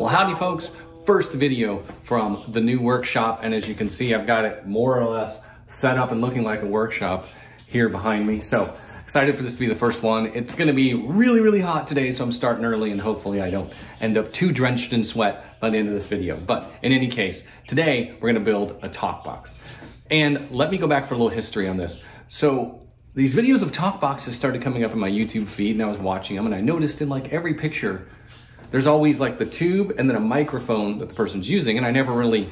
Well, howdy folks. First video from the new workshop. And as you can see, I've got it more or less set up and looking like a workshop here behind me. So excited for this to be the first one. It's gonna be really, really hot today, so I'm starting early and hopefully I don't end up too drenched in sweat by the end of this video. But in any case, today we're gonna build a talk box. And let me go back for a little history on this. So these videos of talk boxes started coming up in my YouTube feed and I was watching them and I noticed in like every picture, there's always like the tube and then a microphone that the person's using and I never really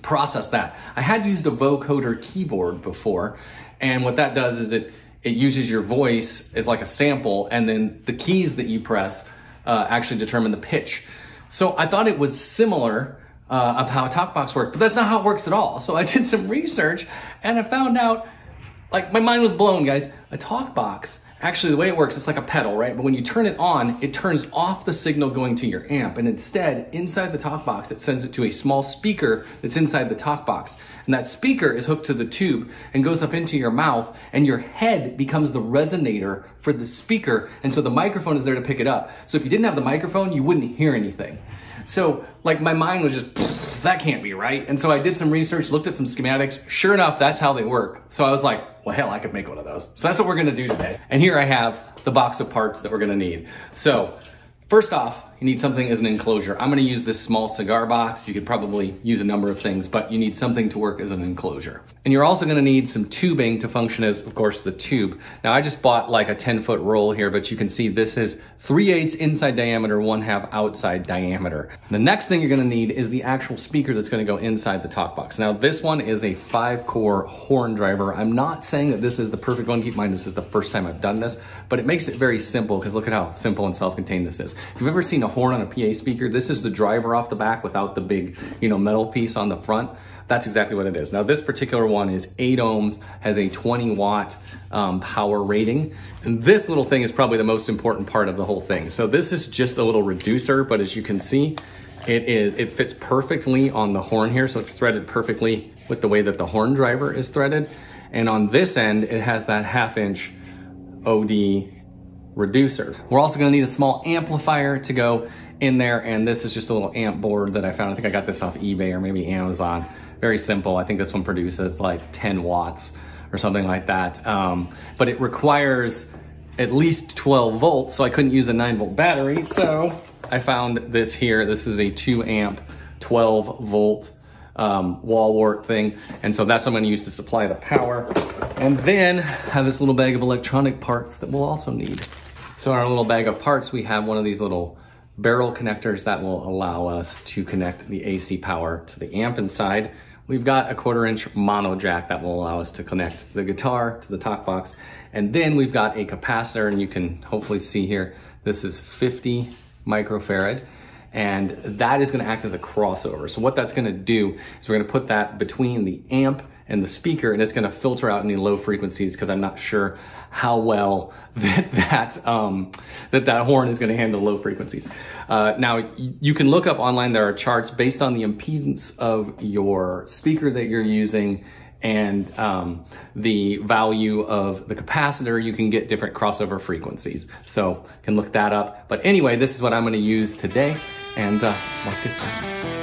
processed that. I had used a vocoder keyboard before and what that does is it, it uses your voice as like a sample and then the keys that you press uh, actually determine the pitch. So I thought it was similar uh, of how talkbox worked, but that's not how it works at all. So I did some research and I found out like my mind was blown, guys. A talk box, actually the way it works, it's like a pedal, right? But when you turn it on, it turns off the signal going to your amp. And instead, inside the talk box, it sends it to a small speaker that's inside the talk box. And that speaker is hooked to the tube and goes up into your mouth and your head becomes the resonator for the speaker. And so the microphone is there to pick it up. So if you didn't have the microphone, you wouldn't hear anything. So like my mind was just, that can't be right. And so I did some research, looked at some schematics. Sure enough, that's how they work. So I was like, well, hell, I could make one of those. So that's what we're gonna do today. And here I have the box of parts that we're gonna need. So first off, you need something as an enclosure. I'm gonna use this small cigar box. You could probably use a number of things, but you need something to work as an enclosure. And you're also gonna need some tubing to function as, of course, the tube. Now I just bought like a 10 foot roll here, but you can see this is 3 eighths inside diameter, 1 half outside diameter. The next thing you're gonna need is the actual speaker that's gonna go inside the talk box. Now this one is a 5Core horn driver. I'm not saying that this is the perfect one. Keep in mind, this is the first time I've done this, but it makes it very simple because look at how simple and self-contained this is. If you've ever seen a horn on a PA speaker, this is the driver off the back without the big, you know, metal piece on the front. That's exactly what it is. Now this particular one is eight ohms, has a 20 watt um, power rating. And this little thing is probably the most important part of the whole thing. So this is just a little reducer, but as you can see, it is it fits perfectly on the horn here. So it's threaded perfectly with the way that the horn driver is threaded. And on this end, it has that half inch OD reducer. We're also gonna need a small amplifier to go in there, and this is just a little amp board that I found. I think I got this off eBay or maybe Amazon. Very simple. I think this one produces like 10 watts or something like that. Um, but it requires at least 12 volts, so I couldn't use a 9 volt battery. So I found this here. This is a 2 amp, 12 volt um, wall wart thing. And so that's what I'm gonna use to supply the power. And then have this little bag of electronic parts that we'll also need. So in our little bag of parts, we have one of these little barrel connectors that will allow us to connect the AC power to the amp inside. We've got a quarter inch mono jack that will allow us to connect the guitar to the talk box. And then we've got a capacitor and you can hopefully see here, this is 50 microfarad and that is gonna act as a crossover. So what that's gonna do is we're gonna put that between the amp and the speaker and it's gonna filter out any low frequencies because I'm not sure how well that that, um, that, that horn is gonna handle low frequencies. Uh, now you can look up online, there are charts based on the impedance of your speaker that you're using and um, the value of the capacitor, you can get different crossover frequencies. So you can look that up. But anyway, this is what I'm gonna use today and uh, let's get started.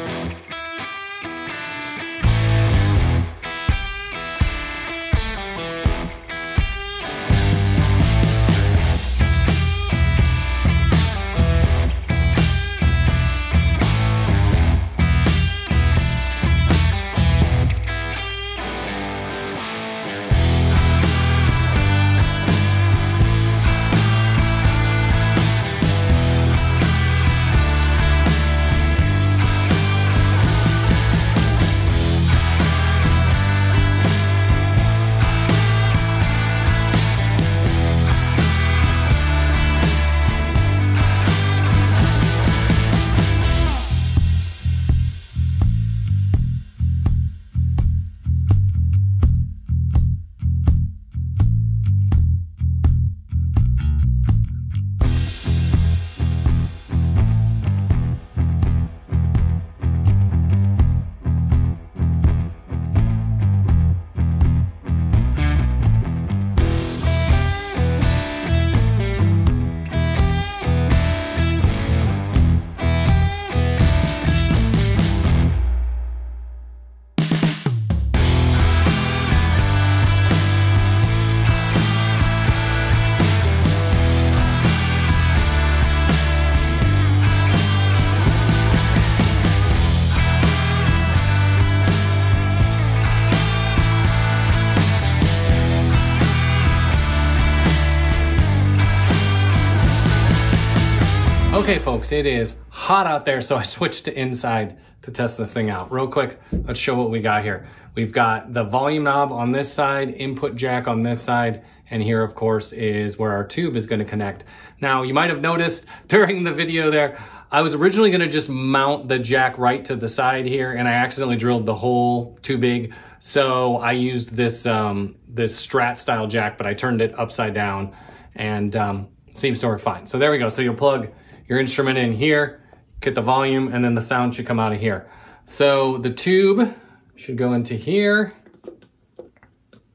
Okay, folks, it is hot out there, so I switched to inside to test this thing out. Real quick, let's show what we got here. We've got the volume knob on this side, input jack on this side, and here, of course, is where our tube is gonna connect. Now, you might have noticed during the video there, I was originally gonna just mount the jack right to the side here, and I accidentally drilled the hole too big. So I used this, um, this Strat style jack, but I turned it upside down and um, seems to work fine. So there we go. So you'll plug your instrument in here, get the volume, and then the sound should come out of here. So the tube should go into here.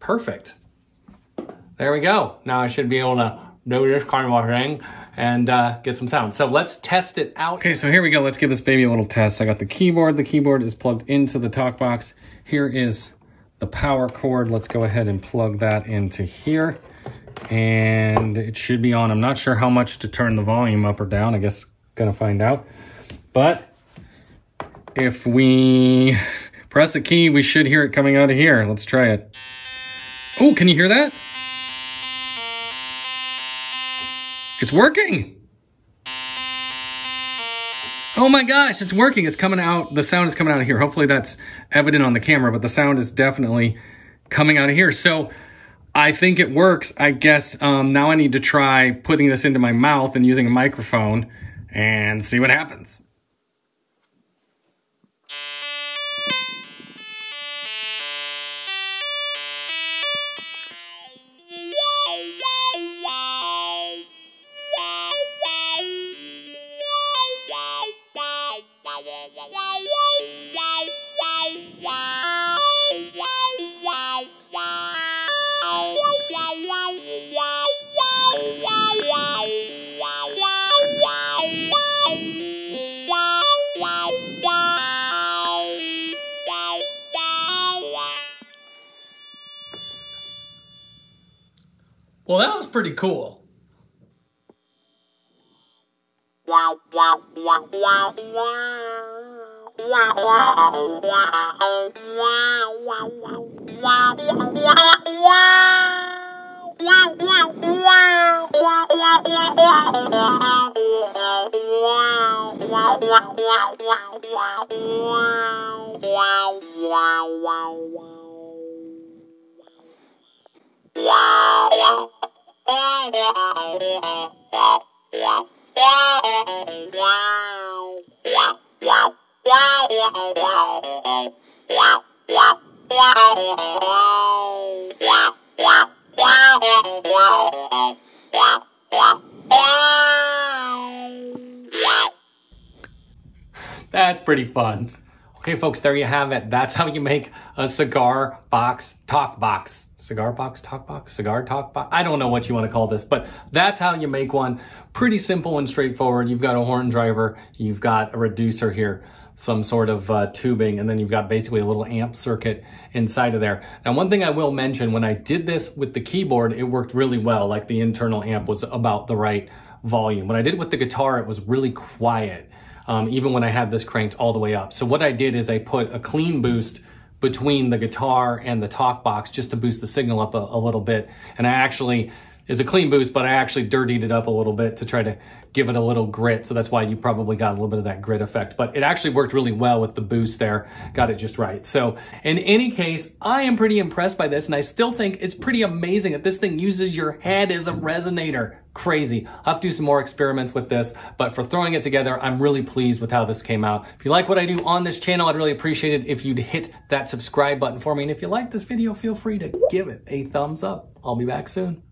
Perfect. There we go. Now I should be able to do this kind of thing and uh, get some sound. So let's test it out. Okay, so here we go. Let's give this baby a little test. I got the keyboard. The keyboard is plugged into the talk box. Here is the power cord. Let's go ahead and plug that into here and it should be on. I'm not sure how much to turn the volume up or down. I guess gonna find out. But if we press a key, we should hear it coming out of here. Let's try it. Oh, can you hear that? It's working. Oh my gosh, it's working. It's coming out. The sound is coming out of here. Hopefully that's evident on the camera, but the sound is definitely coming out of here. So I think it works. I guess um, now I need to try putting this into my mouth and using a microphone and see what happens. Well, that was pretty cool. That's pretty fun. Okay, folks, there you have it. That's how you make a cigar box talk box. Cigar box talk box? Cigar talk box? I don't know what you want to call this, but that's how you make one. Pretty simple and straightforward. You've got a horn driver, you've got a reducer here, some sort of uh, tubing, and then you've got basically a little amp circuit inside of there. Now, one thing I will mention, when I did this with the keyboard, it worked really well. Like the internal amp was about the right volume. When I did it with the guitar, it was really quiet um, even when I had this cranked all the way up. So what I did is I put a clean boost between the guitar and the talk box just to boost the signal up a, a little bit. And I actually, is a clean boost, but I actually dirtied it up a little bit to try to give it a little grit. So that's why you probably got a little bit of that grit effect. But it actually worked really well with the boost there. Got it just right. So in any case, I am pretty impressed by this. And I still think it's pretty amazing that this thing uses your head as a resonator. Crazy. I'll have to do some more experiments with this. But for throwing it together, I'm really pleased with how this came out. If you like what I do on this channel, I'd really appreciate it if you'd hit that subscribe button for me. And if you like this video, feel free to give it a thumbs up. I'll be back soon.